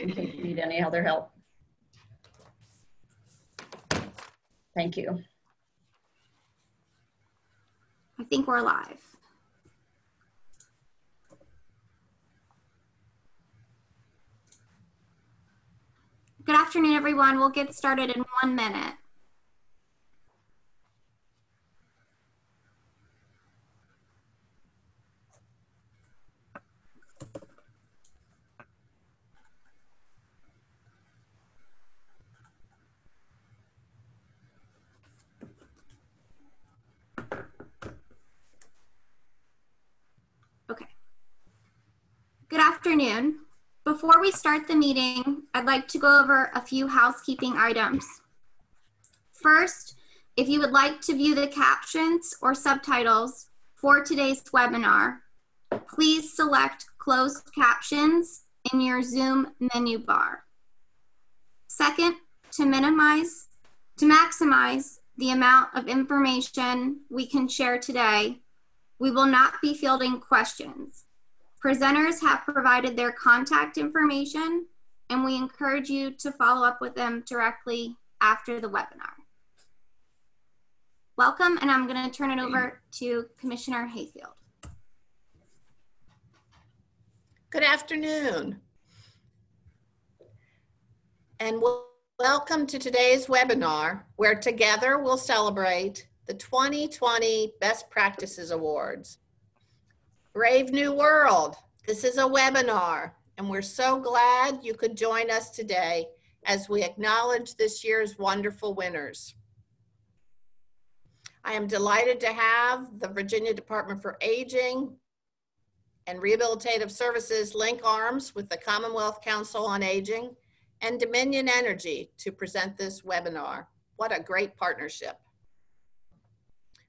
in case you need any other help. Thank you. I think we're live. Good afternoon, everyone. We'll get started in one minute. Okay. Good afternoon. Before we start the meeting, I'd like to go over a few housekeeping items. First, if you would like to view the captions or subtitles for today's webinar, please select closed captions in your Zoom menu bar. Second, to minimize, to maximize the amount of information we can share today, we will not be fielding questions. Presenters have provided their contact information and we encourage you to follow up with them directly after the webinar. Welcome, and I'm going to turn it over to Commissioner Hayfield. Good afternoon. And welcome to today's webinar, where together we'll celebrate the 2020 Best Practices Awards. Brave New World, this is a webinar, and we're so glad you could join us today as we acknowledge this year's wonderful winners. I am delighted to have the Virginia Department for Aging and Rehabilitative Services link arms with the Commonwealth Council on Aging and Dominion Energy to present this webinar. What a great partnership.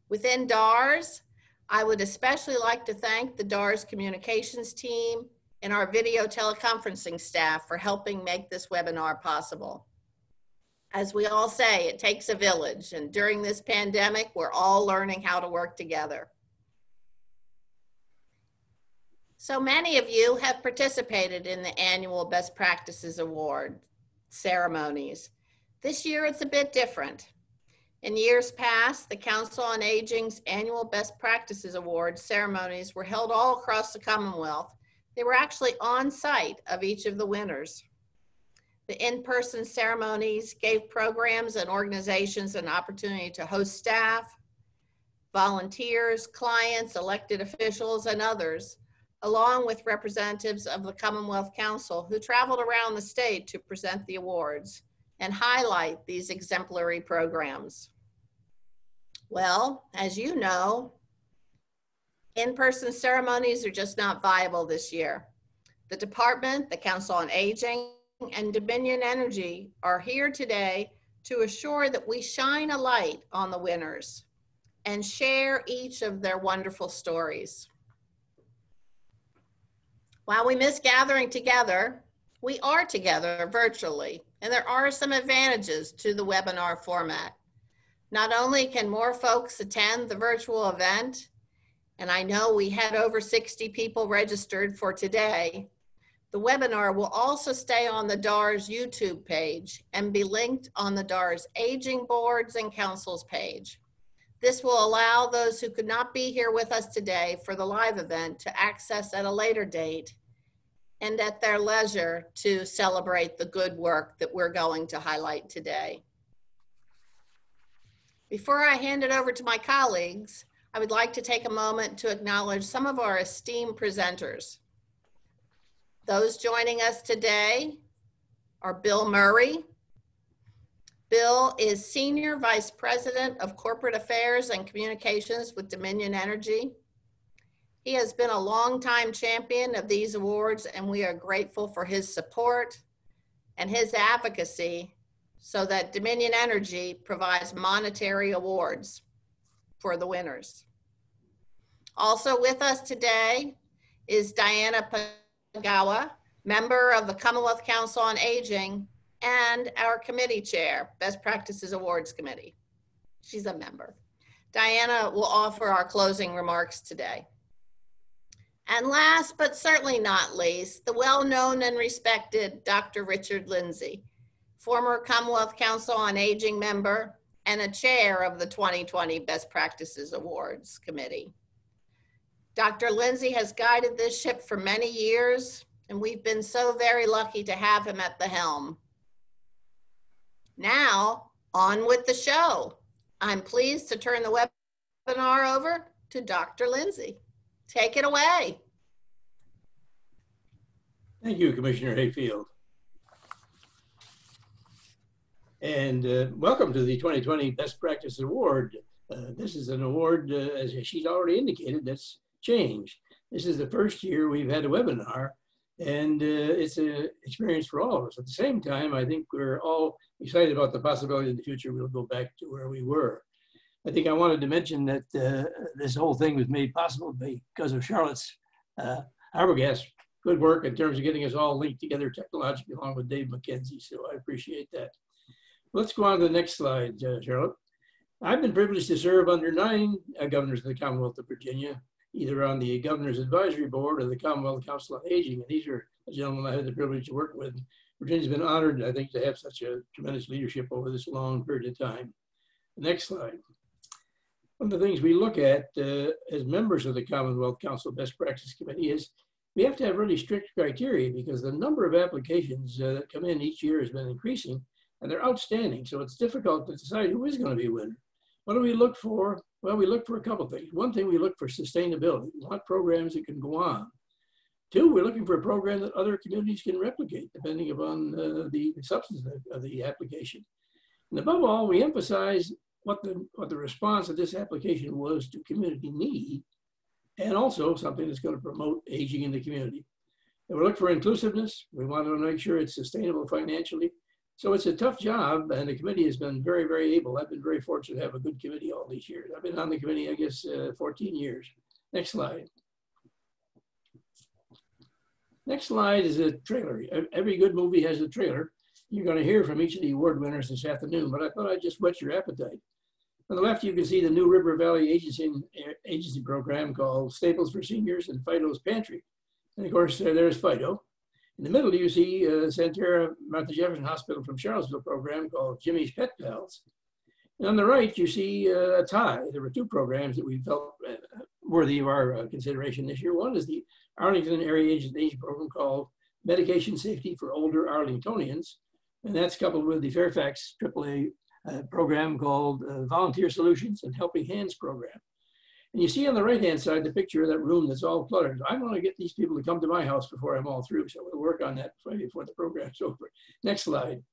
Within DARS, I would especially like to thank the DARS communications team and our video teleconferencing staff for helping make this webinar possible. As we all say, it takes a village, and during this pandemic, we're all learning how to work together. So many of you have participated in the annual Best Practices Award ceremonies. This year, it's a bit different. In years past, the Council on Aging's annual Best Practices Award ceremonies were held all across the Commonwealth. They were actually on site of each of the winners. The in-person ceremonies gave programs and organizations an opportunity to host staff, volunteers, clients, elected officials, and others, along with representatives of the Commonwealth Council who traveled around the state to present the awards and highlight these exemplary programs. Well, as you know, in-person ceremonies are just not viable this year. The department, the Council on Aging, and Dominion Energy are here today to assure that we shine a light on the winners and share each of their wonderful stories. While we miss gathering together, we are together virtually, and there are some advantages to the webinar format. Not only can more folks attend the virtual event, and I know we had over 60 people registered for today, the webinar will also stay on the DARS YouTube page and be linked on the DARS Aging Boards and Councils page. This will allow those who could not be here with us today for the live event to access at a later date and at their leisure to celebrate the good work that we're going to highlight today. Before I hand it over to my colleagues, I would like to take a moment to acknowledge some of our esteemed presenters. Those joining us today are Bill Murray. Bill is Senior Vice President of Corporate Affairs and Communications with Dominion Energy. He has been a longtime champion of these awards, and we are grateful for his support and his advocacy so that Dominion Energy provides monetary awards for the winners. Also with us today is Diana Pagawa, member of the Commonwealth Council on Aging and our committee chair, Best Practices Awards Committee. She's a member. Diana will offer our closing remarks today. And last but certainly not least, the well-known and respected Dr. Richard Lindsay, former Commonwealth Council on Aging member and a chair of the 2020 Best Practices Awards Committee. Dr. Lindsay has guided this ship for many years, and we've been so very lucky to have him at the helm. Now, on with the show. I'm pleased to turn the webinar over to Dr. Lindsay. Take it away. Thank you, Commissioner Hayfield. And uh, welcome to the 2020 Best Practice Award. Uh, this is an award, uh, as she's already indicated, that's changed. This is the first year we've had a webinar, and uh, it's an experience for all of us. At the same time, I think we're all excited about the possibility in the future we'll go back to where we were. I think I wanted to mention that uh, this whole thing was made possible because of Charlotte's uh, Arbogast good work in terms of getting us all linked together technologically along with Dave McKenzie. So I appreciate that. Let's go on to the next slide, uh, Charlotte. I've been privileged to serve under nine uh, governors of the Commonwealth of Virginia, either on the Governor's Advisory Board or the Commonwealth Council on Aging. And these are gentlemen I had the privilege to work with. Virginia's been honored, I think, to have such a tremendous leadership over this long period of time. Next slide. One of the things we look at uh, as members of the Commonwealth Council Best Practice Committee is we have to have really strict criteria because the number of applications uh, that come in each year has been increasing and they're outstanding. So it's difficult to decide who is going to be a winner. What do we look for? Well, we look for a couple things. One thing, we look for sustainability. We want programs that can go on. Two, we're looking for a program that other communities can replicate depending upon uh, the substance of the, application. And above all, we emphasize what the, what the response of this application was to community need, and also something that's going to promote aging in the community. And we look for inclusiveness. We want to make sure it's sustainable financially. So it's a tough job, and the committee has been very, very able. I've been very fortunate to have a good committee all these years. I've been on the committee, I guess, uh, 14 years. Next slide. Next slide is a trailer. Every good movie has a trailer. You're going to hear from each of the award winners this afternoon, but I thought I'd just whet your appetite. On the left, you can see the new River Valley Agency, agency program called Staples for Seniors and Fido's Pantry. And of course, uh, there's Fido. In the middle, you see uh, Sentara Martha Jefferson Hospital from Charlottesville program called Jimmy's Pet Pals. And on the right, you see uh, a tie. There were two programs that we felt uh, worthy of our uh, consideration this year. One is the Arlington Area Agency program called Medication Safety for Older Arlingtonians. And that's coupled with the Fairfax AAA program called Volunteer Solutions and Helping Hands program. And you see on the right-hand side, the picture of that room that's all cluttered. I want to get these people to come to my house before I'm all through. So we'll work on that before the program's over. Next slide.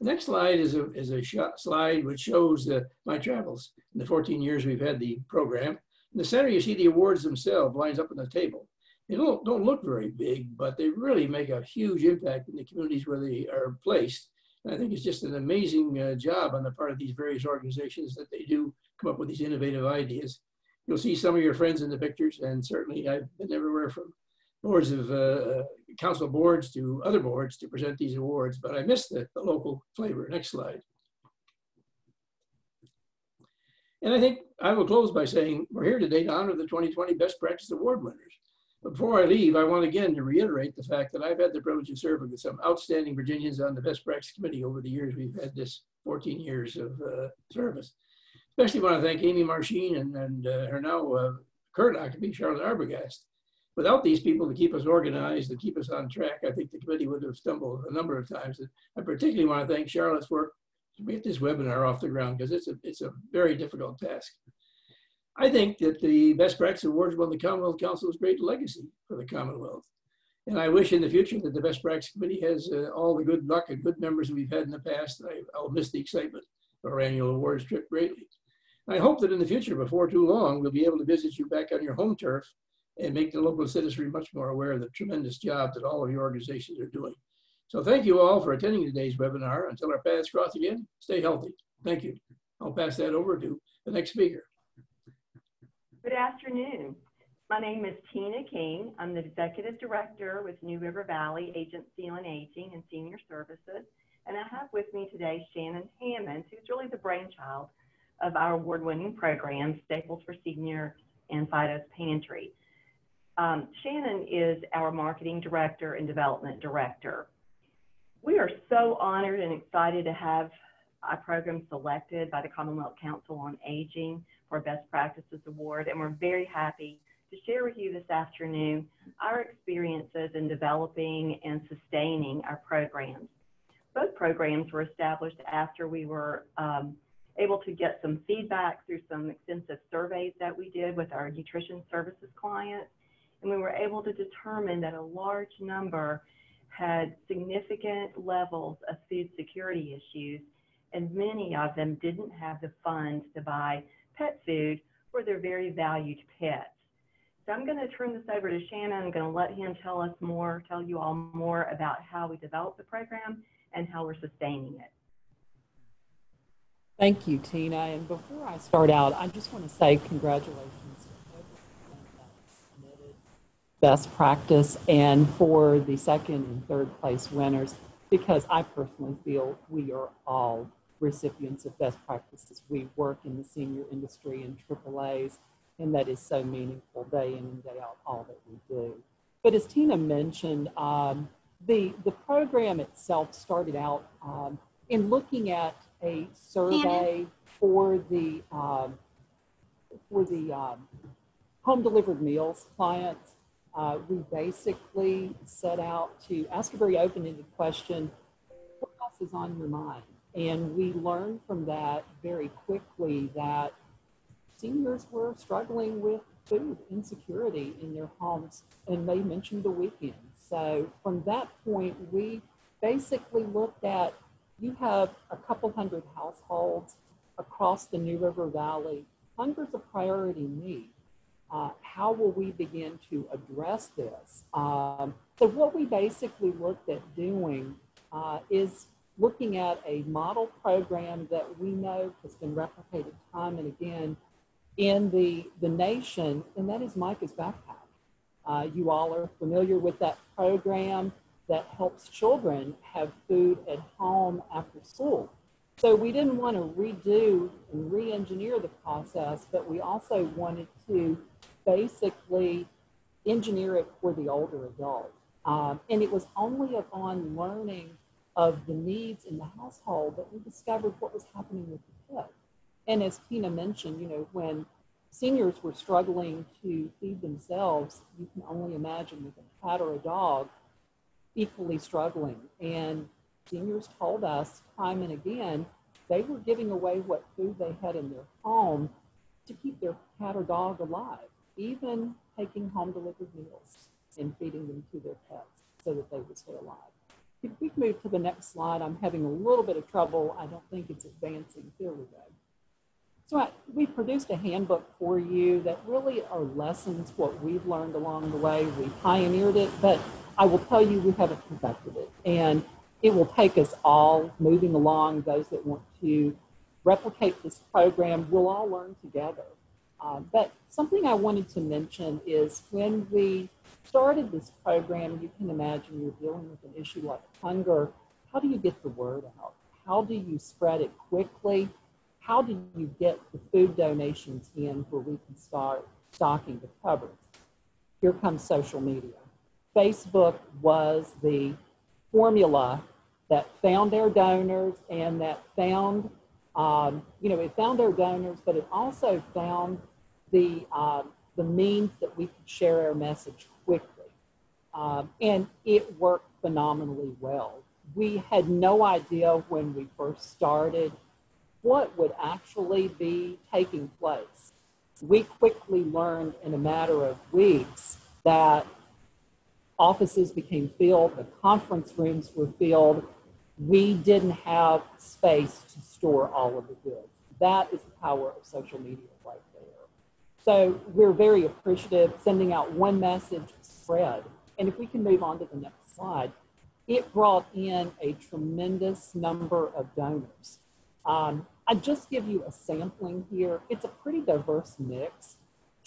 Next slide is a, is a slide which shows the, my travels in the 14 years we've had the program. In the center, you see the awards themselves lines up on the table. They don't, don't look very big, but they really make a huge impact in the communities where they are placed. And I think it's just an amazing uh, job on the part of these various organizations that they do come up with these innovative ideas. You'll see some of your friends in the pictures, and certainly I've been everywhere from boards of uh, uh, council boards to other boards to present these awards, but I missed the, the local flavor. Next slide. And I think I will close by saying we're here today to honor the 2020 Best Practice Award winners. Before I leave, I want again to reiterate the fact that I've had the privilege of serving with some outstanding Virginians on the Best Practice Committee over the years we've had this 14 years of uh, service. Especially want to thank Amy Marschean and, and uh, her now uh, current occupant, Charlotte Arbogast. Without these people to keep us organized and keep us on track, I think the committee would have stumbled a number of times. I particularly want to thank Charlotte's work to get this webinar off the ground because it's a, it's a very difficult task. I think that the Best Practice Awards won the Commonwealth Council's great legacy for the Commonwealth. And I wish in the future that the Best Practice Committee has uh, all the good luck and good members we've had in the past. I, I'll miss the excitement of our annual awards trip greatly. I hope that in the future, before too long, we'll be able to visit you back on your home turf and make the local citizenry much more aware of the tremendous job that all of your organizations are doing. So thank you all for attending today's webinar. Until our paths cross again, stay healthy. Thank you. I'll pass that over to the next speaker. Good afternoon. My name is Tina King. I'm the Executive Director with New River Valley Agency on Aging and Senior Services. And I have with me today Shannon Hammond, who's really the brainchild of our award-winning program, Staples for Senior and Fido's Pantry. Um, Shannon is our marketing director and development director. We are so honored and excited to have our program selected by the Commonwealth Council on Aging for Best Practices Award, and we're very happy to share with you this afternoon our experiences in developing and sustaining our programs. Both programs were established after we were um, able to get some feedback through some extensive surveys that we did with our nutrition services clients. And we were able to determine that a large number had significant levels of food security issues, and many of them didn't have the funds to buy pet food for their very valued pets. So I'm going to turn this over to Shannon. I'm going to let him tell us more, tell you all more about how we developed the program and how we're sustaining it. Thank you, Tina. And before I start out, I just want to say congratulations to everyone best practice and for the second and third place winners, because I personally feel we are all recipients of best practices. We work in the senior industry in AAAs, and that is so meaningful day in and day out, all that we do. But as Tina mentioned, um, the, the program itself started out um, in looking at a survey for the um, for the um, home delivered meals clients. Uh, we basically set out to ask a very open-ended question: What else is on your mind? And we learned from that very quickly that seniors were struggling with food insecurity in their homes, and they mentioned the weekends. So from that point, we basically looked at you have a couple hundred households across the New River Valley. Hunger's a priority need. Uh, how will we begin to address this? Um, so what we basically looked at doing uh, is looking at a model program that we know has been replicated time and again in the, the nation, and that is Micah's Backpack. Uh, you all are familiar with that program that helps children have food at home after school. So we didn't want to redo and re-engineer the process, but we also wanted to basically engineer it for the older adult. Um, and it was only upon learning of the needs in the household but we discovered what was happening with the kid. And as Tina mentioned, you know, when seniors were struggling to feed themselves, you can only imagine with a cat or a dog equally struggling. And seniors told us time and again they were giving away what food they had in their home to keep their cat or dog alive, even taking home delivered meals and feeding them to their pets so that they would stay alive. If we move to the next slide, I'm having a little bit of trouble. I don't think it's advancing. Here we go. So I, we produced a handbook for you that really are lessons what we've learned along the way. We pioneered it, but I will tell you we haven't perfected it. And it will take us all moving along, those that want to replicate this program, we'll all learn together. Uh, but something I wanted to mention is when we started this program, you can imagine you're dealing with an issue like hunger. How do you get the word out? How do you spread it quickly? How do you get the food donations in where we can start stocking the cupboards? Here comes social media. Facebook was the formula that found their donors and that found, um, you know, it found their donors, but it also found the, uh, the means that we could share our message quickly. Um, and it worked phenomenally well. We had no idea when we first started what would actually be taking place. We quickly learned in a matter of weeks that offices became filled, the conference rooms were filled. We didn't have space to store all of the goods. That is the power of social media right. So we're very appreciative sending out one message spread. And if we can move on to the next slide, it brought in a tremendous number of donors. Um, I just give you a sampling here. It's a pretty diverse mix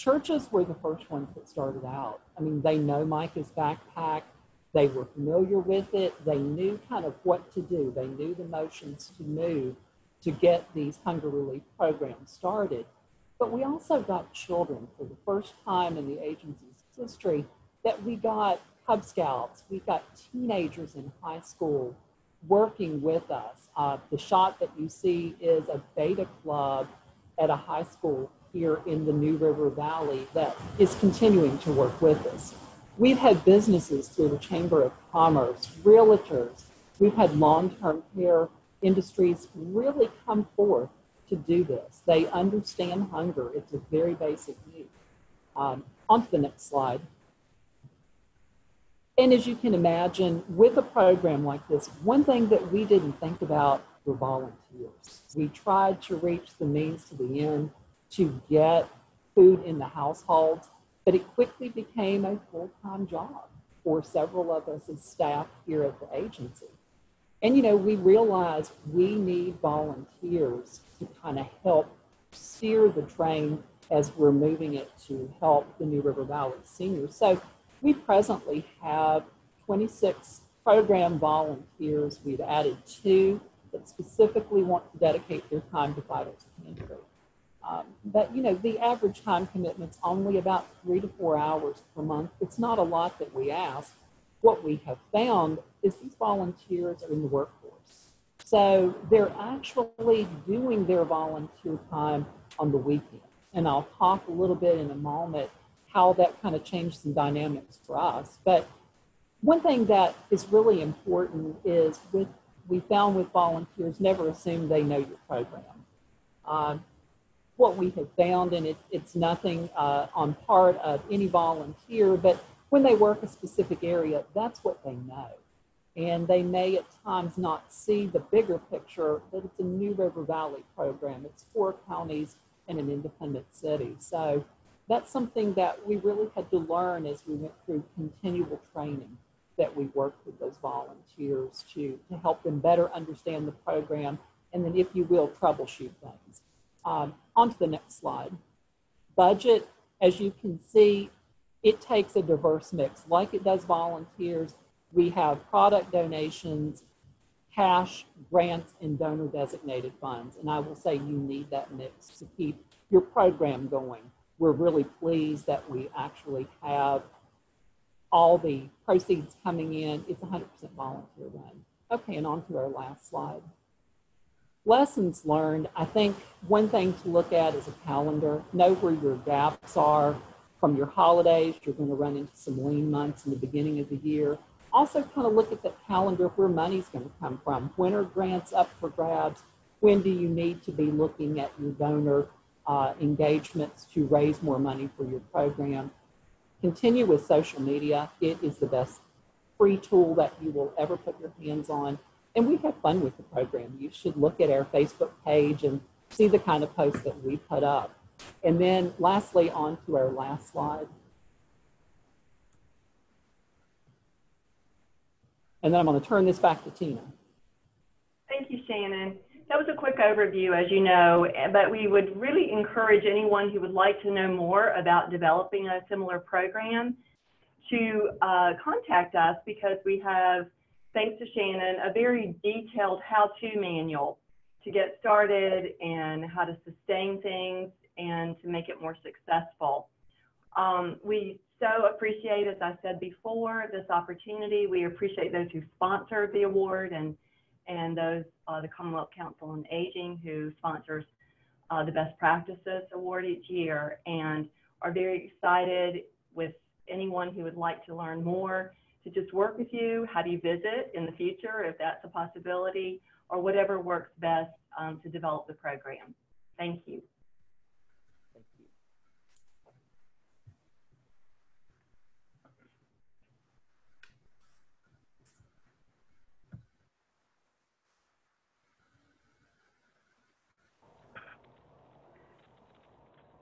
churches were the first ones that started out. I mean, they know Micah's backpack. They were familiar with it. They knew kind of what to do. They knew the motions to move to get these hunger relief programs started. But we also got children for the first time in the agency's history that we got Cub Scouts, we got teenagers in high school working with us. Uh, the shot that you see is a beta club at a high school here in the New River Valley that is continuing to work with us. We've had businesses through the Chamber of Commerce, realtors, we've had long term care industries really come forth to do this. They understand hunger, it's a very basic need. Um, on to the next slide. And as you can imagine, with a program like this, one thing that we didn't think about were volunteers. We tried to reach the means to the end to get food in the households, but it quickly became a full time job for several of us as staff here at the agency. And you know, we realized we need volunteers to kind of help steer the train as we're moving it to help the New River Valley seniors. So we presently have 26 program volunteers. We've added two that specifically want to dedicate their time to Fido's Pantry. Um, but you know, the average time commitment's only about three to four hours per month. It's not a lot that we ask. What we have found is these volunteers are in the workforce. So they're actually doing their volunteer time on the weekend. And I'll talk a little bit in a moment how that kind of changed some dynamics for us. But one thing that is really important is with we found with volunteers, never assume they know your program. Um, what we have found, and it, it's nothing uh, on part of any volunteer, but when they work a specific area, that's what they know. And they may at times not see the bigger picture that it's a New River Valley program. It's four counties and an independent city. So that's something that we really had to learn as we went through continual training that we worked with those volunteers to, to help them better understand the program and then, if you will, troubleshoot things. Um, on to the next slide. Budget, as you can see, it takes a diverse mix. Like it does volunteers, we have product donations, cash, grants, and donor designated funds. And I will say you need that mix to keep your program going. We're really pleased that we actually have all the proceeds coming in. It's 100% volunteer run. Okay, and on to our last slide. Lessons learned. I think one thing to look at is a calendar. Know where your gaps are from your holidays. You're going to run into some lean months in the beginning of the year. Also, kind of look at that calendar where money's going to come from. When are grants up for grabs? When do you need to be looking at your donor uh, engagements to raise more money for your program? Continue with social media. It is the best free tool that you will ever put your hands on. And we have fun with the program. You should look at our Facebook page and see the kind of posts that we put up. And then lastly, on to our last slide. And then I'm going to turn this back to Tina. Thank you, Shannon. That was a quick overview, as you know, but we would really encourage anyone who would like to know more about developing a similar program to uh, contact us because we have, thanks to Shannon, a very detailed how-to manual to get started and how to sustain things and to make it more successful. Um, we so appreciate, as I said before, this opportunity. We appreciate those who sponsored the award and and those, uh, the Commonwealth Council on Aging who sponsors uh, the Best Practices Award each year and are very excited with anyone who would like to learn more to just work with you. How do you visit in the future if that's a possibility or whatever works best um, to develop the program. Thank you.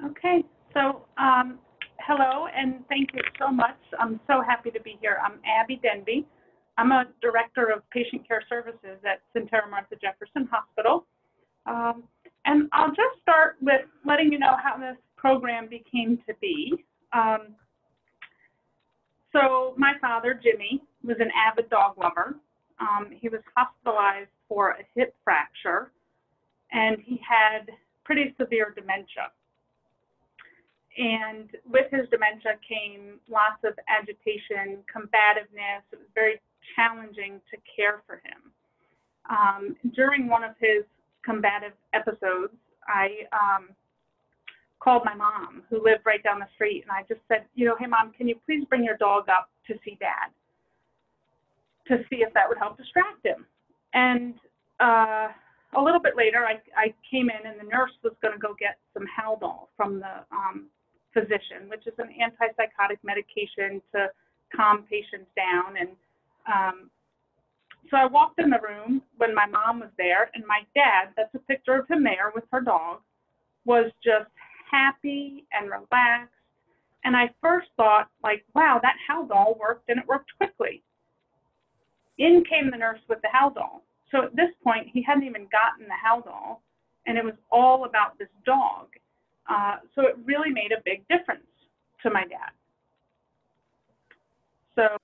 Okay, so um, hello and thank you so much. I'm so happy to be here. I'm Abby Denby. I'm a director of patient care services at Sentara Martha Jefferson Hospital. Um, and I'll just start with letting you know how this program became to be. Um, so my father, Jimmy, was an avid dog lover. Um, he was hospitalized for a hip fracture and he had pretty severe dementia. And with his dementia came lots of agitation, combativeness. It was very challenging to care for him. Um, during one of his combative episodes, I um, called my mom, who lived right down the street, and I just said, you know, hey, mom, can you please bring your dog up to see dad to see if that would help distract him? And uh, a little bit later, I, I came in, and the nurse was going to go get some Haldol from the um, physician, which is an antipsychotic medication to calm patients down. And um, so I walked in the room when my mom was there, and my dad, that's a picture of him there with her dog, was just happy and relaxed. And I first thought, like, wow, that Haldol worked, and it worked quickly. In came the nurse with the Haldol. So at this point, he hadn't even gotten the Haldol, and it was all about this dog. Uh, so it really made a big difference to my dad. So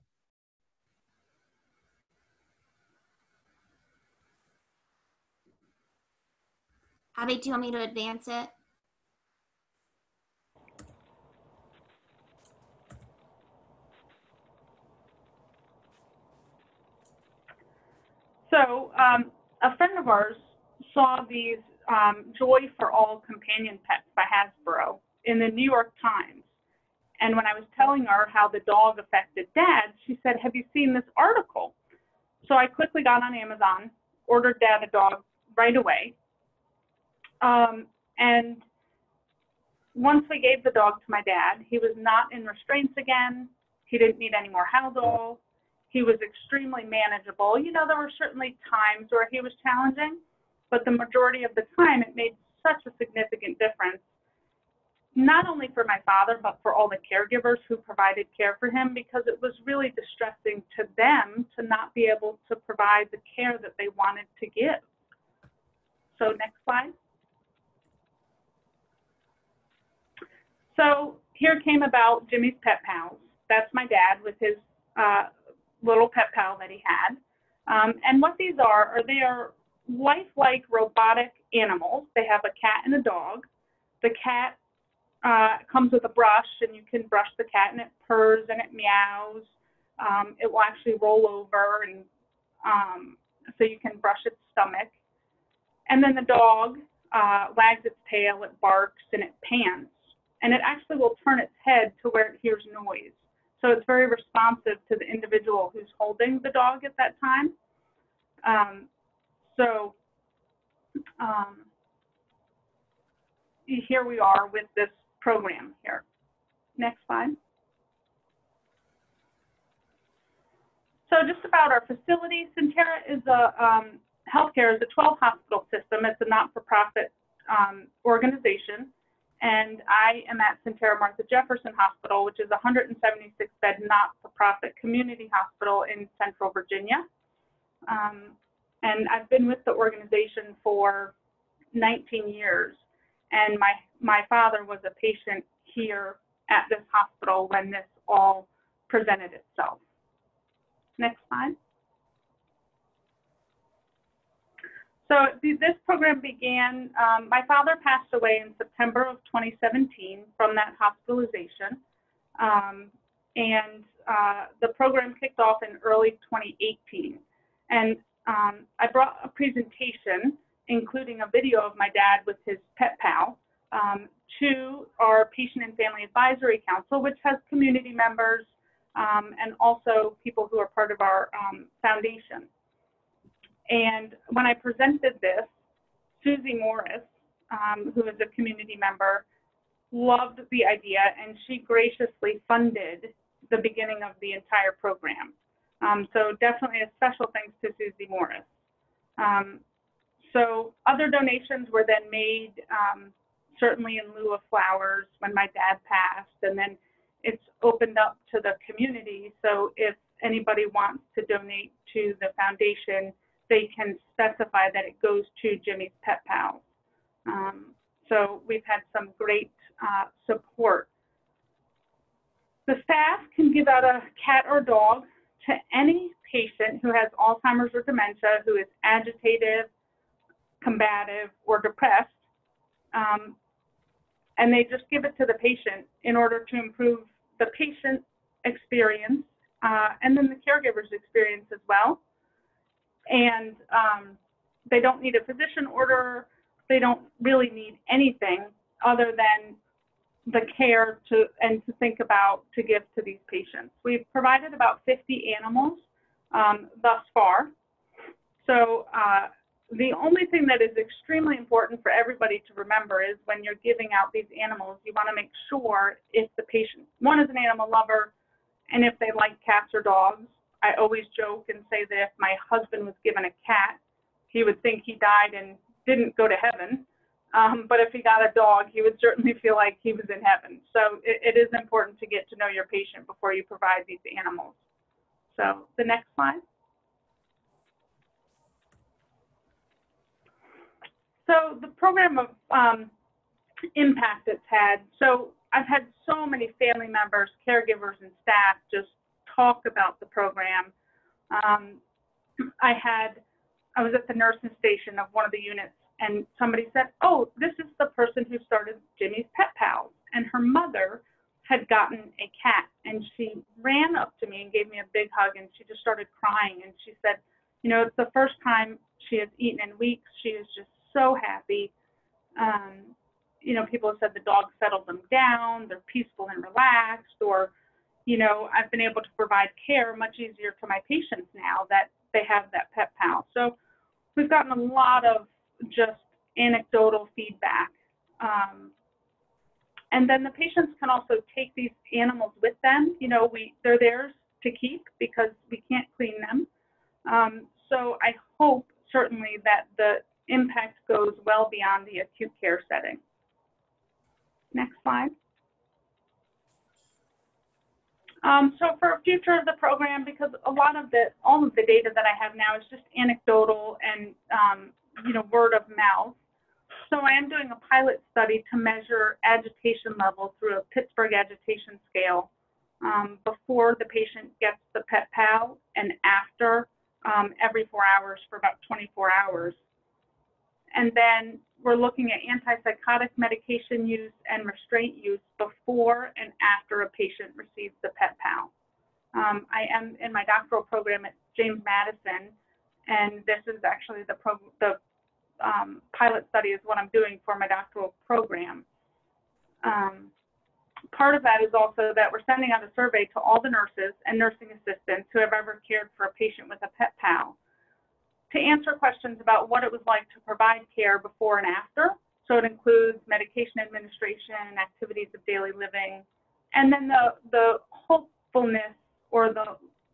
Abby, do you want me to advance it? So um, a friend of ours saw these um, Joy for All companion pets by Hasbro in the New York Times. And when I was telling her how the dog affected dad, she said, Have you seen this article? So I quickly got on Amazon, ordered dad a dog right away. Um, and once we gave the dog to my dad, he was not in restraints again. He didn't need any more Haldol. He was extremely manageable. You know, there were certainly times where he was challenging, but the majority of the time it made such a significant difference, not only for my father, but for all the caregivers who provided care for him, because it was really distressing to them to not be able to provide the care that they wanted to give. So next slide. So here came about Jimmy's Pet Pals. That's my dad with his uh, little pet pal that he had. Um, and what these are, are they are lifelike robotic animals. They have a cat and a dog. The cat uh, comes with a brush, and you can brush the cat, and it purrs and it meows. Um, it will actually roll over, and um, so you can brush its stomach. And then the dog uh, wags its tail, it barks, and it pants. And it actually will turn its head to where it hears noise. So it's very responsive to the individual who's holding the dog at that time. Um, so um, here we are with this program here. Next slide. So just about our facility, Sentara is a um, healthcare is a 12 hospital system. It's a not-for-profit um, organization and I am at Sentara Martha Jefferson Hospital, which is a 176 bed not-for-profit community hospital in Central Virginia. Um, and I've been with the organization for 19 years. And my my father was a patient here at this hospital when this all presented itself. Next slide. So this program began, um, my father passed away in September of 2017 from that hospitalization. Um, and uh, the program kicked off in early 2018. And um, I brought a presentation, including a video of my dad with his pet pal, um, to our Patient and Family Advisory Council, which has community members um, and also people who are part of our um, foundation. And when I presented this, Susie Morris, um, who is a community member, loved the idea and she graciously funded the beginning of the entire program. Um, so definitely a special thanks to Susie Morris. Um, so other donations were then made, um, certainly in lieu of flowers when my dad passed, and then it's opened up to the community. So if anybody wants to donate to the foundation, they can specify that it goes to Jimmy's Pet Pals. Um, so we've had some great uh, support. The staff can give out a cat or dog to any patient who has Alzheimer's or dementia, who is agitated, combative, or depressed. Um, and they just give it to the patient in order to improve the patient experience uh, and then the caregiver's experience as well. And um, they don't need a physician order. They don't really need anything other than the care to and to think about to give to these patients. We've provided about 50 animals um, thus far. So uh, the only thing that is extremely important for everybody to remember is when you're giving out these animals, you want to make sure if the patient, one is an animal lover, and if they like cats or dogs. I always joke and say that if my husband was given a cat, he would think he died and didn't go to heaven. Um, but if he got a dog, he would certainly feel like he was in heaven. So it, it is important to get to know your patient before you provide these animals. So the next slide. So the program of um, impact it's had. So I've had so many family members, caregivers, and staff just talk about the program. Um, I had, I was at the nursing station of one of the units, and somebody said, "Oh, this is the person who started Jimmy's Pet Pals," and her mother had gotten a cat, and she ran up to me and gave me a big hug, and she just started crying, and she said, "You know, it's the first time she has eaten in weeks. She is just so happy." Um, you know, people have said the dog settled them down, they're peaceful and relaxed, or, you know, I've been able to provide care much easier to my patients now that they have that pet pal. So we've gotten a lot of just anecdotal feedback. Um, and then the patients can also take these animals with them. You know, we they're theirs to keep because we can't clean them. Um, so I hope certainly that the impact goes well beyond the acute care setting. Next slide. Um, so for future of the program, because a lot of the, all of the data that I have now is just anecdotal and, um, you know, word of mouth. So I am doing a pilot study to measure agitation level through a Pittsburgh agitation scale um, before the patient gets the pet pal and after um, every four hours for about 24 hours. And then we're looking at antipsychotic medication use and restraint use before and after a patient receives the pet pal. Um, I am in my doctoral program at James Madison, and this is actually the, pro the um, pilot study is what I'm doing for my doctoral program. Um, part of that is also that we're sending out a survey to all the nurses and nursing assistants who have ever cared for a patient with a pet pal to answer questions about what it was like to provide care before and after. So it includes medication administration, activities of daily living, and then the, the hopefulness or the,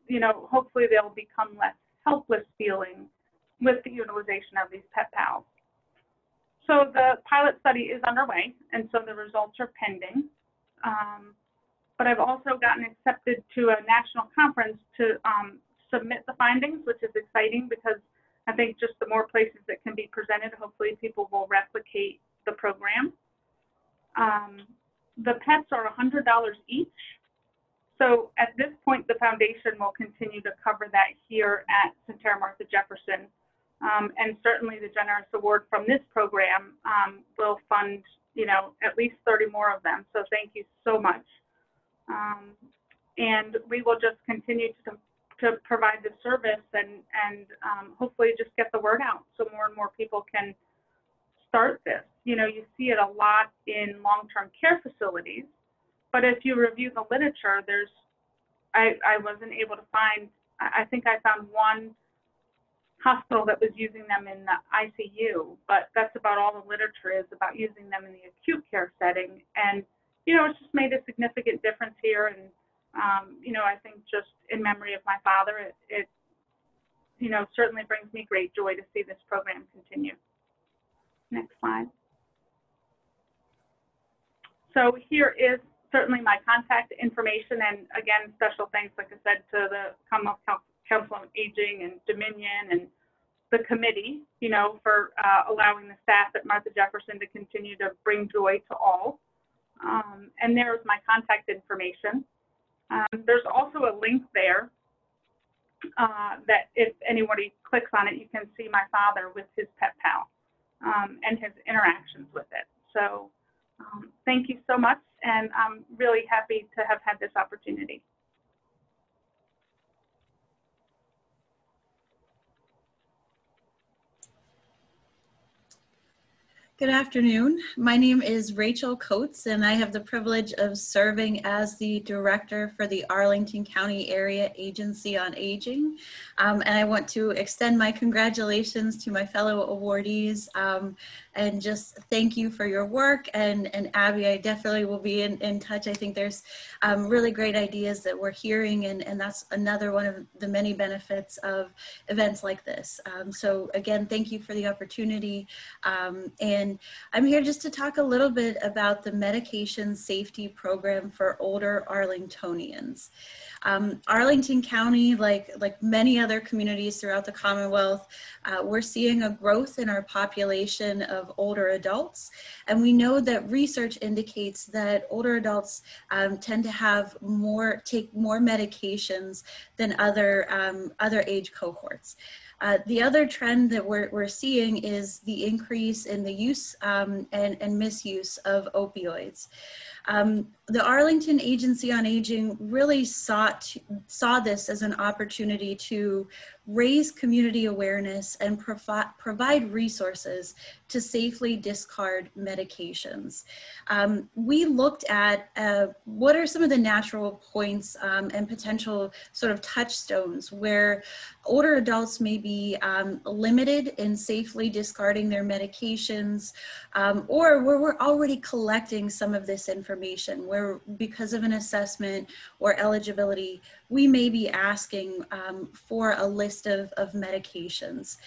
you know, hopefully they'll become less helpless feeling with the utilization of these pet pals. So the pilot study is underway, and so the results are pending. Um, but I've also gotten accepted to a national conference to um, submit the findings, which is exciting because I think just the more places that can be presented, hopefully people will replicate the program. Um, the pets are $100 each. So at this point, the foundation will continue to cover that here at Sentara Martha Jefferson. Um, and certainly the generous award from this program um, will fund, you know, at least 30 more of them. So thank you so much. Um, and we will just continue to to provide the service and, and um, hopefully just get the word out so more and more people can start this. You know, you see it a lot in long-term care facilities, but if you review the literature, there's, I, I wasn't able to find, I think I found one hospital that was using them in the ICU, but that's about all the literature is about using them in the acute care setting. And, you know, it's just made a significant difference here and um, you know, I think just in memory of my father, it, it, you know, certainly brings me great joy to see this program continue. Next slide. So here is certainly my contact information, and again, special thanks, like I said, to the Commonwealth Council on Aging and Dominion and the committee, you know, for uh, allowing the staff at Martha Jefferson to continue to bring joy to all. Um, and there's my contact information. Um, there's also a link there uh, that if anybody clicks on it, you can see my father with his pet pal um, and his interactions with it. So Um, thank you so much, and I'm really happy to have had this opportunity. Good afternoon. My name is Rachel Coates, and I have the privilege of serving as the director for the Arlington County Area Agency on Aging. Um, and I want to extend my congratulations to my fellow awardees um, and just thank you for your work. And, and Abby, I definitely will be in, in touch. I think there's um, really great ideas that we're hearing, and, and that's another one of the many benefits of events like this. Um, so, again, thank you for the opportunity. Um, and I'm here just to talk a little bit about the medication safety program for older Arlingtonians. Um, Arlington County, like, like many other communities throughout the Commonwealth, uh, we're seeing a growth in our population of older adults. And we know that research indicates that older adults um, tend to have more, take more medications than other, um, other age cohorts. Uh, the other trend that we're, we're seeing is the increase in the use um, and, and misuse of opioids. Um, the Arlington Agency on Aging really sought, saw this as an opportunity to raise community awareness and provi provide resources to safely discard medications. Um, we looked at uh, what are some of the natural points um, and potential sort of touchstones where older adults may be um, limited in safely discarding their medications um, or where we're already collecting some of this information where because of an assessment or eligibility, we may be asking um, for a list of, of medications.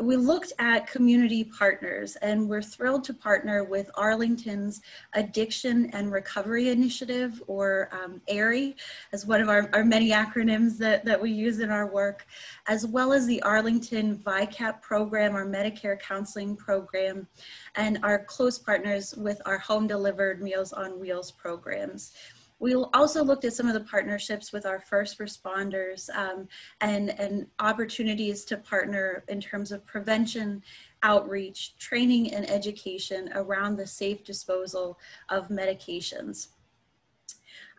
We looked at community partners and we're thrilled to partner with Arlington's Addiction and Recovery Initiative or um, ARI as one of our, our many acronyms that, that we use in our work, as well as the Arlington VICAP program, our Medicare counseling program, and our close partners with our home delivered Meals on Wheels programs. We also looked at some of the partnerships with our first responders um, and, and opportunities to partner in terms of prevention, outreach, training, and education around the safe disposal of medications.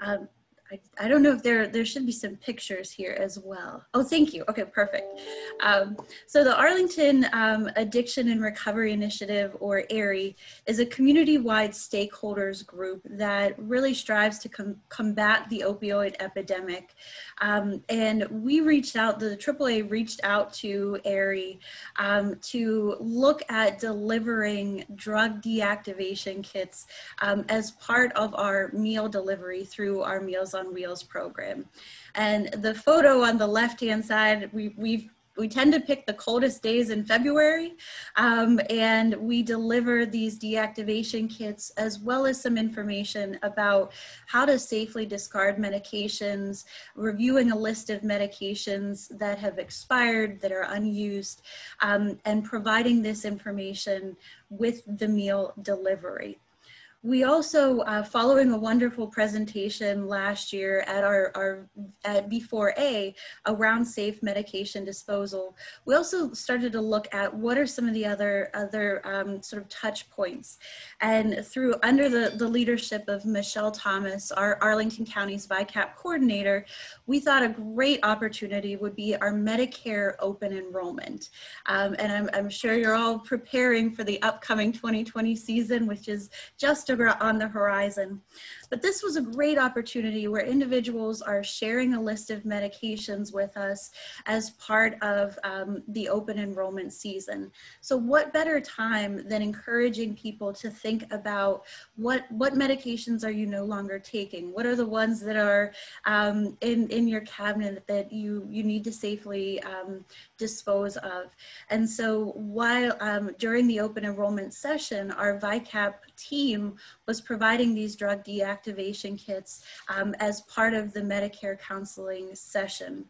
Um, I, I don't know if there, there should be some pictures here as well. Oh, thank you. Okay, perfect. Um, so the Arlington um, Addiction and Recovery Initiative, or ARI, is a community-wide stakeholders group that really strives to com combat the opioid epidemic. Um, and we reached out, the AAA reached out to ARI um, to look at delivering drug deactivation kits um, as part of our meal delivery through our Meals on Wheels program. And the photo on the left-hand side, we, we've we tend to pick the coldest days in February, um, and we deliver these deactivation kits as well as some information about how to safely discard medications, reviewing a list of medications that have expired, that are unused, um, and providing this information with the meal delivery. We also, uh, following a wonderful presentation last year at our, our at V4A around safe medication disposal, we also started to look at what are some of the other other um, sort of touch points. And through under the, the leadership of Michelle Thomas, our Arlington County's VICAP coordinator, we thought a great opportunity would be our Medicare open enrollment. Um, and I'm, I'm sure you're all preparing for the upcoming 2020 season, which is just on the horizon. But this was a great opportunity where individuals are sharing a list of medications with us as part of um, the open enrollment season. So what better time than encouraging people to think about what, what medications are you no longer taking? What are the ones that are um, in, in your cabinet that you, you need to safely um, dispose of? And so while um, during the open enrollment session, our VICAP team was providing these drug deactivation kits um, as part of the Medicare counseling session.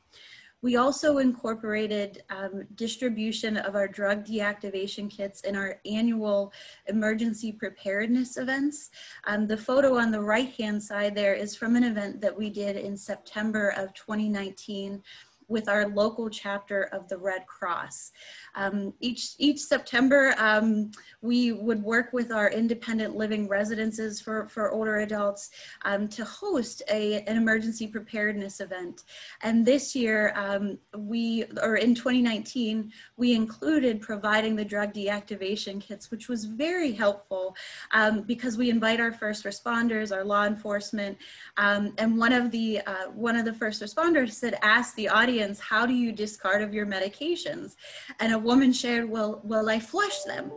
We also incorporated um, distribution of our drug deactivation kits in our annual emergency preparedness events. Um, the photo on the right hand side there is from an event that we did in September of 2019 with our local chapter of the Red Cross. Um, each, each September, um, we would work with our independent living residences for, for older adults um, to host a, an emergency preparedness event. And this year, um, we, or in 2019, we included providing the drug deactivation kits, which was very helpful um, because we invite our first responders, our law enforcement, um, and one of the uh, one of the first responders had asked the audience, "How do you discard of your medications?" And a woman shared, "Well, well, I flush them."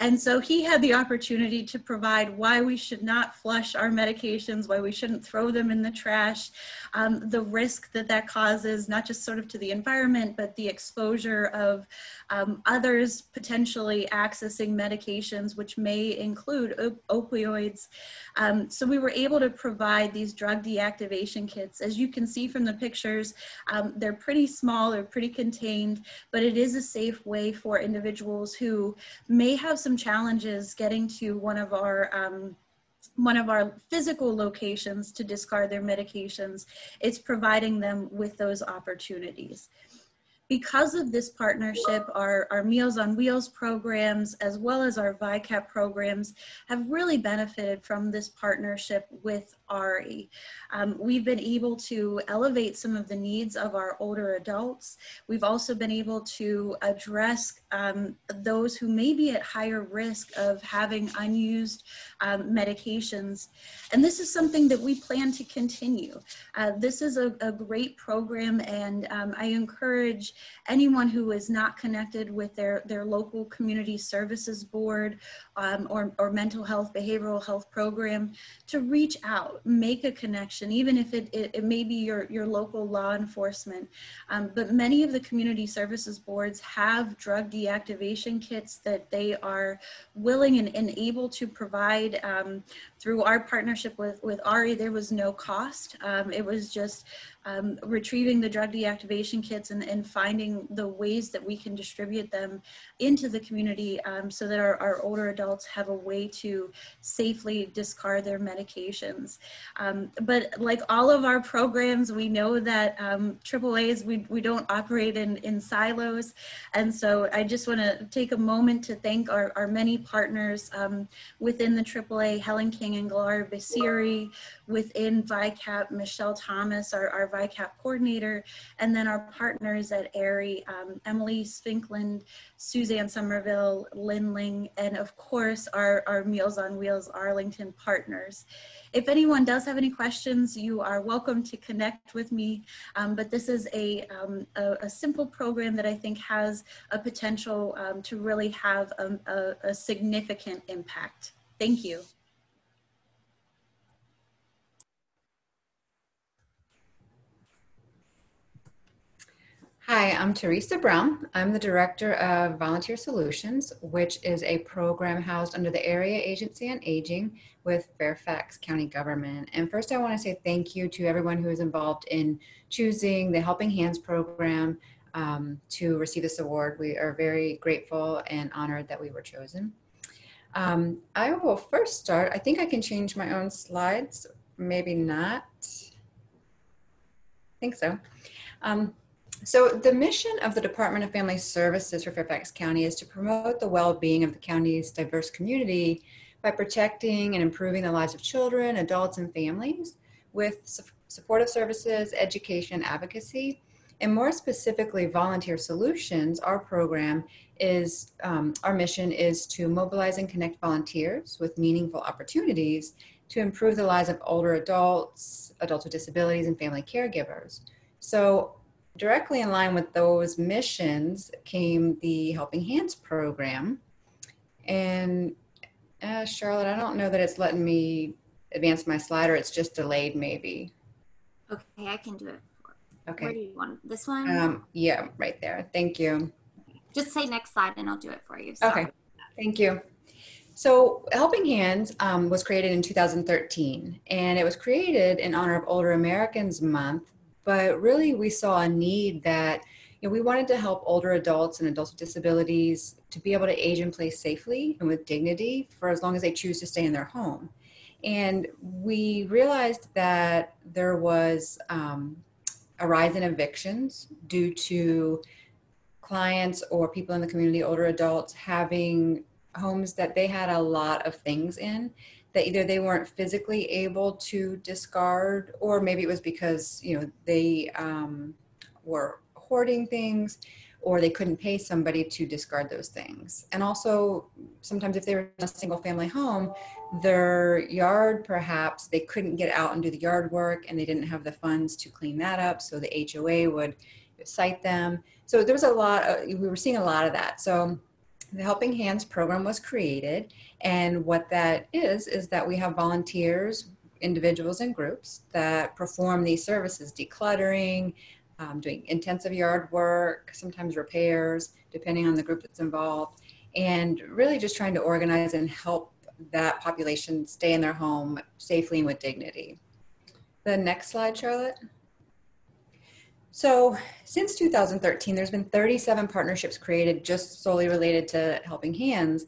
And so he had the opportunity to provide why we should not flush our medications, why we shouldn't throw them in the trash, um, the risk that that causes, not just sort of to the environment, but the exposure of um, others potentially accessing medications, which may include op- opioids. Um, so we were able to provide these drug deactivation kits. As you can see from the pictures, um, they're pretty small, they're pretty contained, but it is a safe way for individuals who may have some challenges getting to one of our um, one of our physical locations to discard their medications. It's providing them with those opportunities because of this partnership, our, our Meals on Wheels programs, as well as our VICAP programs, have really benefited from this partnership with ARI. Um, we've been able to elevate some of the needs of our older adults. We've also been able to address um, those who may be at higher risk of having unused um, medications. And this is something that we plan to continue. Uh, this is a, a, great program, and um, I encourage anyone who is not connected with their, their local community services board um, or, or mental health, behavioral health program to reach out, make a connection, even if it, it, it may be your, your local law enforcement. Um, but many of the community services boards have drug deactivation kits that they are willing and, and able to provide um, through our partnership with, with ARI. There was no cost. Um, it was just um, retrieving the drug deactivation kits and, and finding the ways that we can distribute them into the community um, so that our, our older adults have a way to safely discard their medications. Um, but like all of our programs, we know that um, AAAs, we, we don't operate in, in silos. And so I just want to take a moment to thank our, our many partners um, within the AAA, Helen King and Gloria Basiri, within VICAP, Michelle Thomas, our, our VICAP coordinator, and then our partners at ARI, um, Emily Sfinkland, Suzanne Somerville, Lynn Ling, and of course our, our Meals on Wheels Arlington partners. If anyone does have any questions, you are welcome to connect with me. Um, but this is a, um, a, a, simple program that I think has a potential um, to really have a, a, a significant impact. Thank you. Hi, I'm Teresa Brown. I'm the Director of Volunteer Solutions, which is a program housed under the Area Agency on Aging with Fairfax County Government. And first, I want to say thank you to everyone who is involved in choosing the Helping Hands program um, to receive this award. We are very grateful and honored that we were chosen. Um, I will first start. I think I can change my own slides, maybe not. I think so. Um, so the mission of the Department of Family Services for Fairfax County is to promote the well-being of the county's diverse community by protecting and improving the lives of children, adults, and families with su supportive services, education, advocacy, and more specifically, volunteer solutions. Our program is, um, our mission is to mobilize and connect volunteers with meaningful opportunities to improve the lives of older adults, adults with disabilities, and family caregivers. So directly in line with those missions came the Helping Hands program. And uh, Charlotte, I don't know that it's letting me advance my slide or it's just delayed maybe. Okay, I can do it. Okay. Where do you want this one? Um, yeah, right there. Thank you. Just say next slide and I'll do it for you. Okay, thank you. So Helping Hands um, was created in 2013 and it was created in honor of Older Americans Month but really we saw a need that you know, we wanted to help older adults and adults with disabilities to be able to age in place safely and with dignity for as long as they choose to stay in their home. And we realized that there was um, a rise in evictions due to clients or people in the community, older adults, having homes that they had a lot of things in that either they weren't physically able to discard or maybe it was because you know they um, were hoarding things or they couldn't pay somebody to discard those things. And also sometimes if they were in a single family home their yard perhaps they couldn't get out and do the yard work and they didn't have the funds to clean that up so the hoa would cite them. So there was a lot of, we were seeing a lot of that. So the helping hands program was created and what that is is that we have volunteers individuals and groups that perform these services decluttering um, doing intensive yard work sometimes repairs depending on the group that's involved and really just trying to organize and help that population stay in their home safely and with dignity. The next slide, Charlotte. So since 2013, there's been 37 partnerships created just solely related to Helping Hands.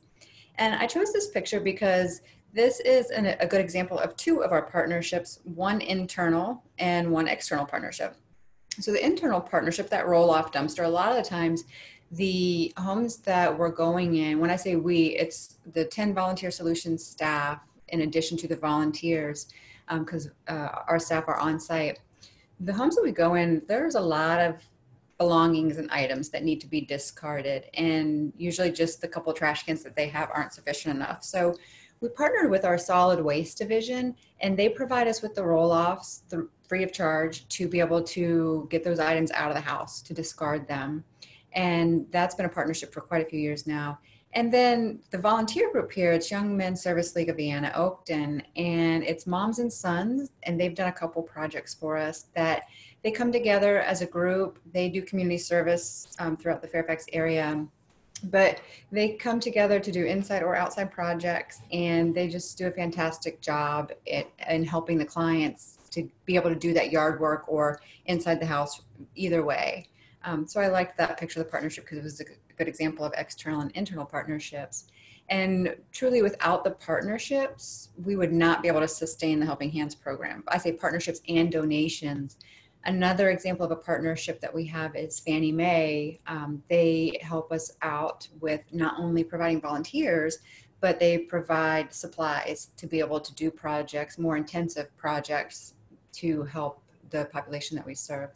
And I chose this picture because this is an, a good example of two of our partnerships, one internal and one external partnership. So the internal partnership, that roll-off dumpster, a lot of the times the homes that we're going in, when I say we, it's the 10 volunteer solutions staff in addition to the volunteers, because um, uh, our staff are on site. The homes that we go in, there's a lot of belongings and items that need to be discarded, and usually just the couple trash cans that they have aren't sufficient enough. So we partnered with our solid waste division, and they provide us with the roll offs free of charge to be able to get those items out of the house to discard them. And that's been a partnership for quite a few years now. And then the volunteer group here, it's Young Men's Service League of Vienna Oakton, and it's moms and sons, and they've done a couple projects for us that they come together as a group. They do community service um, throughout the Fairfax area, but they come together to do inside or outside projects, and they just do a fantastic job at, in helping the clients to be able to do that yard work or inside the house, either way. Um, so I liked that picture of the partnership because it was a good example of external and internal partnerships. And truly, without the partnerships, we would not be able to sustain the Helping Hands program. I say partnerships and donations. Another example of a partnership that we have is Fannie Mae. Um, they help us out with not only providing volunteers, but they provide supplies to be able to do projects, more intensive projects to help the population that we serve.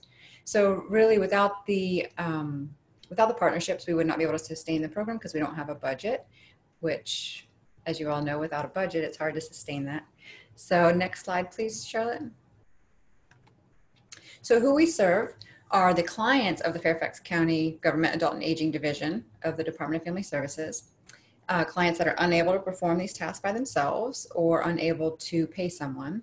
So really without the, um, without the partnerships, we would not be able to sustain the program because we don't have a budget, which as you all know, without a budget, it's hard to sustain that. So next slide, please, Charlotte. So who we serve are the clients of the Fairfax County Government Adult and Aging Division of the Department of Family Services. Uh, clients that are unable to perform these tasks by themselves or unable to pay someone.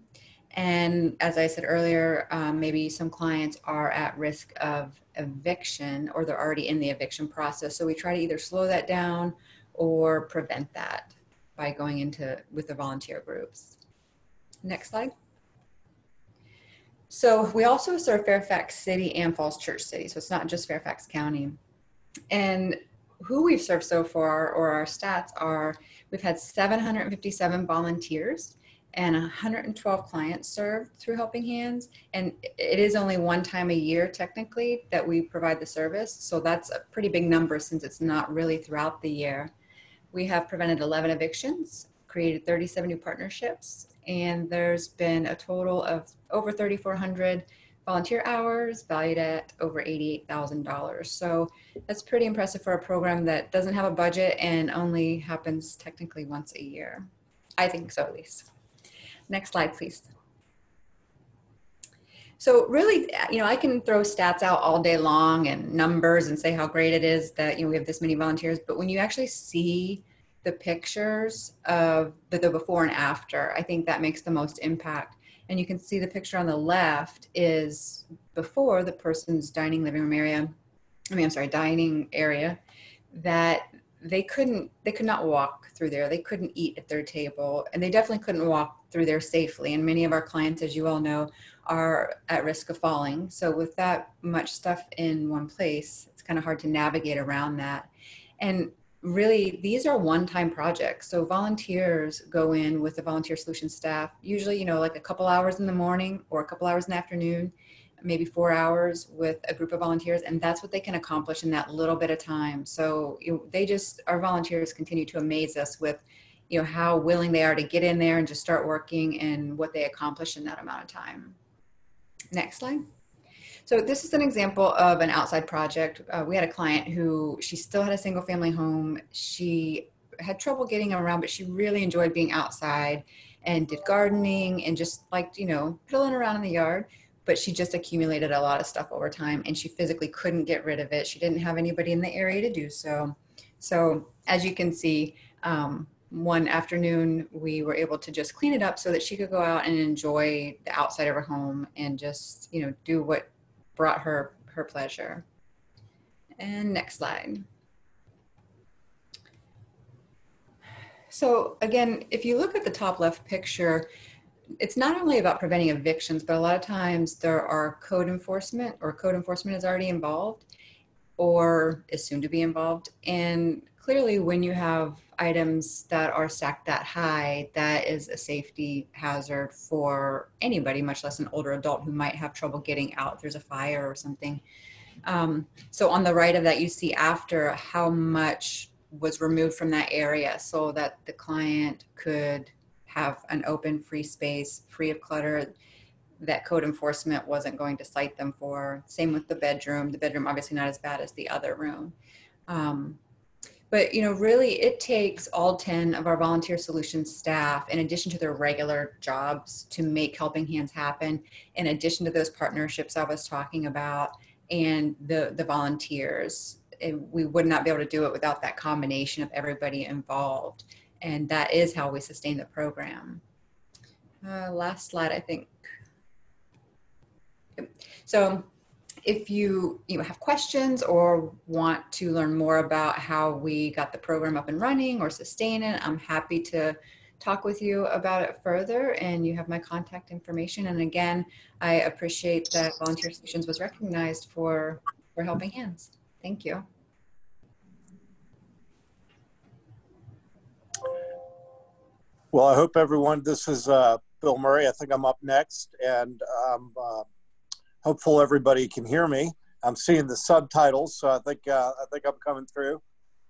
And as I said earlier, um, maybe some clients are at risk of eviction or they're already in the eviction process. So we try to either slow that down or prevent that by going into with the volunteer groups. Next slide. So we also serve Fairfax City and Falls Church City. So it's not just Fairfax County. And who we've served so far, or our stats are, we've had 757 volunteers and 112 clients served through Helping Hands. And it is only one time a year, technically, that we provide the service. So that's a pretty big number since it's not really throughout the year. We have prevented 11 evictions, created 37 new partnerships, and there's been a total of over 3,400 volunteer hours valued at over $88,000. So that's pretty impressive for a program that doesn't have a budget and only happens technically once a year. I think so, at least. Next slide, please. So really, you know, I can throw stats out all day long and numbers and say how great it is that, you know, we have this many volunteers, but when you actually see the pictures of the, the before and after, I think that makes the most impact. And you can see the picture on the left is before the person's dining living room area, I mean, I'm sorry, dining area, that they couldn't they could not walk through there they couldn't eat at their table and they definitely couldn't walk through there safely. And many of our clients as you all know are at risk of falling. So with that much stuff in one place it's kind of hard to navigate around that. And really these are one-time projects. So volunteers go in with the volunteer solution staff usually you know like a couple hours in the morning or a couple hours in the afternoon maybe four hours with a group of volunteers, and that's what they can accomplish in that little bit of time. So they just, our volunteers continue to amaze us with, you know, how willing they are to get in there and just start working and what they accomplish in that amount of time. Next slide. So this is an example of an outside project. Uh, we had a client who she still had a single family home. She had trouble getting around, but she really enjoyed being outside and did gardening and just liked, you know, piddling around in the yard. But she just accumulated a lot of stuff over time and she physically couldn't get rid of it. She didn't have anybody in the area to do so. So as you can see, um, one afternoon we were able to just clean it up so that she could go out and enjoy the outside of her home and just, you know, do what brought her her pleasure. And next slide. So again, if you look at the top left picture, it's not only about preventing evictions, but a lot of times there are code enforcement or code enforcement is already involved or is soon to be involved. And clearly when you have items that are stacked that high, that is a safety hazard for anybody, much less an older adult who might have trouble getting out if there's a fire or something. Um, so on the right of that, you see after how much was removed from that area so that the client could have an open free space free of clutter that code enforcement wasn't going to cite them for. Same with the bedroom. The bedroom obviously not as bad as the other room. Um, but you know really it takes all 10 of our volunteer solutions staff in addition to their regular jobs to make helping hands happen in addition to those partnerships i was talking about and the the volunteers we would not be able to do it without that combination of everybody involved. And that is how we sustain the program. Uh, last slide, I think. So if you, you have questions or want to learn more about how we got the program up and running or sustain it, I'm happy to talk with you about it further and you have my contact information. And again, I appreciate that Volunteer Solutions was recognized for, for helping hands. Thank you. Well, I hope everyone, this is uh, Bill Murray. I think I'm up next and um, uh, hopeful everybody can hear me. I'm seeing the subtitles, so I think, uh, I think I'm coming through.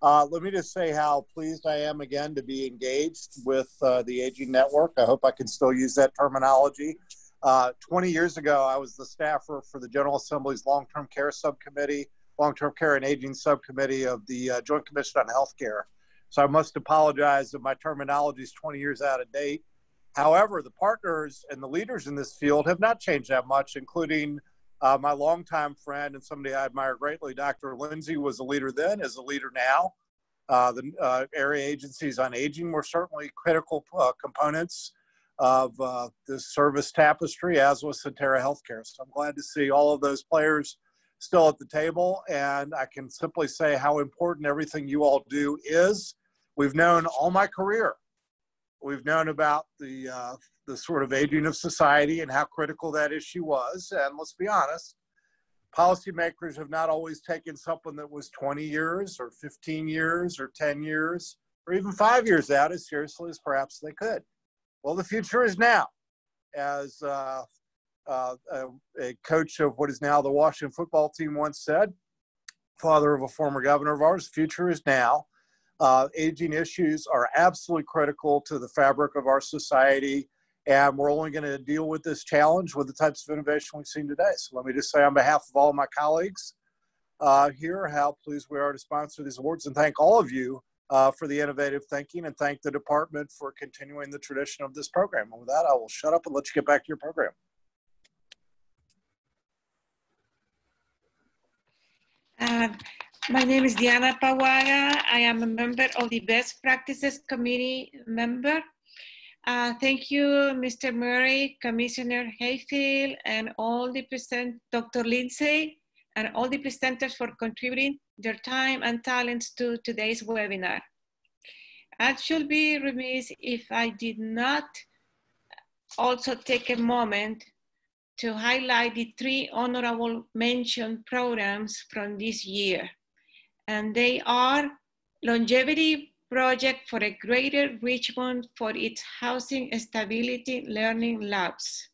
Uh, let me just say how pleased I am again to be engaged with uh, the Aging Network. I hope I can still use that terminology. Uh, 20 years ago, I was the staffer for the General Assembly's Long-Term Care Subcommittee long-term care and aging subcommittee of the uh, Joint Commission on Healthcare. So I must apologize if my terminology is 20 years out of date. However, the partners and the leaders in this field have not changed that much, including uh, my longtime friend and somebody I admire greatly, Dr. Lindsay, was a leader then, is a leader now. Uh, the uh, area agencies on aging were certainly critical uh, components of uh, this service tapestry, as was Sentara Healthcare. So I'm glad to see all of those players still at the table. And I can simply say how important everything you all do is. We've known all my career. We've known about the, uh, the sort of aging of society and how critical that issue was. And let's be honest, policymakers have not always taken something that was 20 years or 15 years or 10 years or even five years out as seriously as perhaps they could. Well, the future is now. As uh, uh, a, a, coach of what is now the Washington football team once said, father of a former governor of ours, the future is now. Uh, aging issues are absolutely critical to the fabric of our society, and we're only going to deal with this challenge with the types of innovation we've seen today. So let me just say on behalf of all my colleagues uh, here how pleased we are to sponsor these awards and thank all of you uh, for the innovative thinking and thank the department for continuing the tradition of this program. And with that, I will shut up and let you get back to your program. Uh, my name is Diana Pawaga. I am a member of the Best Practices Committee member. Uh, thank you, Mr. Murray, Commissioner Hayfield, and all the present, Dr. Lindsay, and all the presenters for contributing their time and talents to today's webinar. I should be remiss if I did not also take a moment to highlight the three honorable mention programs from this year. And they are Longevity Project for a Greater Richmond for its Housing Stability Learning Labs,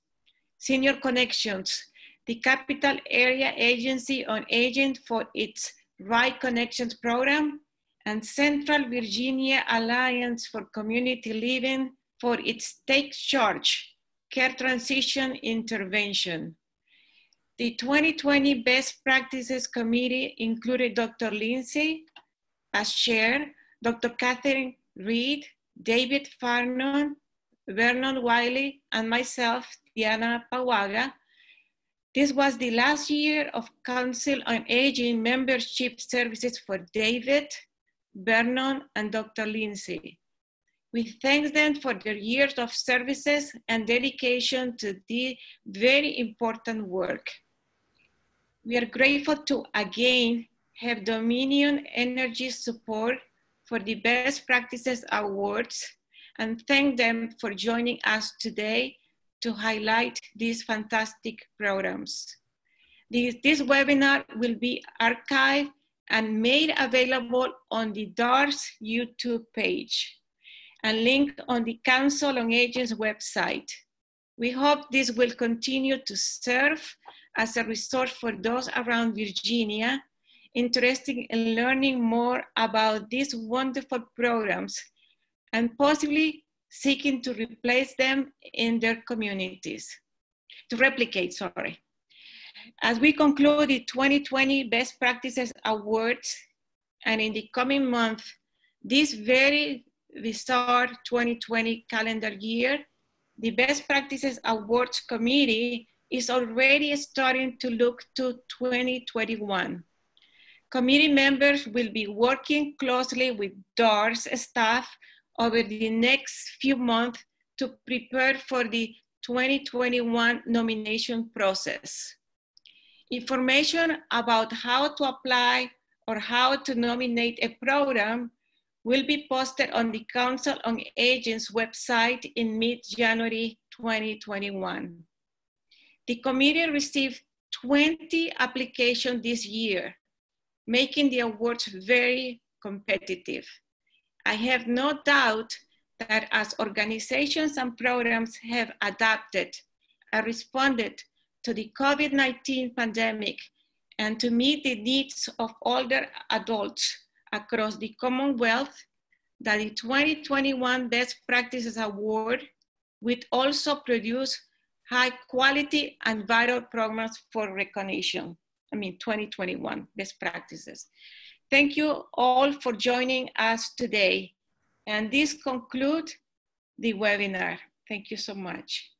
Senior Connections, the Capital Area Agency on Aging for its Right Connections program, and Central Virginia Alliance for Community Living for its Take Charge Care Transition Intervention. The 2020 Best Practices Committee included Dr. Lindsay as chair, Dr. Catherine Reed, David Farnon, Vernon Wiley, and myself, Diana Pawaga. This was the last year of Council on Aging membership services for David, Vernon, and Dr. Lindsay. We thank them for their years of services and dedication to the very important work. We are grateful to again have Dominion Energy support for the Best Practices Awards and thank them for joining us today to highlight these fantastic programs. This, this webinar will be archived and made available on the DARS YouTube page and linked on the Council on Aging's website. We hope this will continue to serve as a resource for those around Virginia interested in learning more about these wonderful programs and possibly seeking to replace them in their communities, to replicate, sorry. As we conclude the 2020 Best Practices Awards, and in the coming month, this very bizarre 2020 calendar year, the Best Practices Awards Committee is already starting to look to 2021. Committee members will be working closely with DARS staff over the next few months to prepare for the 2021 nomination process. Information about how to apply or how to nominate a program will be posted on the Council on Aging's website in mid-January 2021. The committee received 20 applications this year, making the awards very competitive. I have no doubt that as organizations and programs have adapted and responded to the COVID-19 pandemic and to meet the needs of older adults across the Commonwealth, that the 2021 Best Practices Award will also produce high quality and vital programs for recognition. I mean, 2021 best practices. Thank you all for joining us today. And this concludes the webinar. Thank you so much.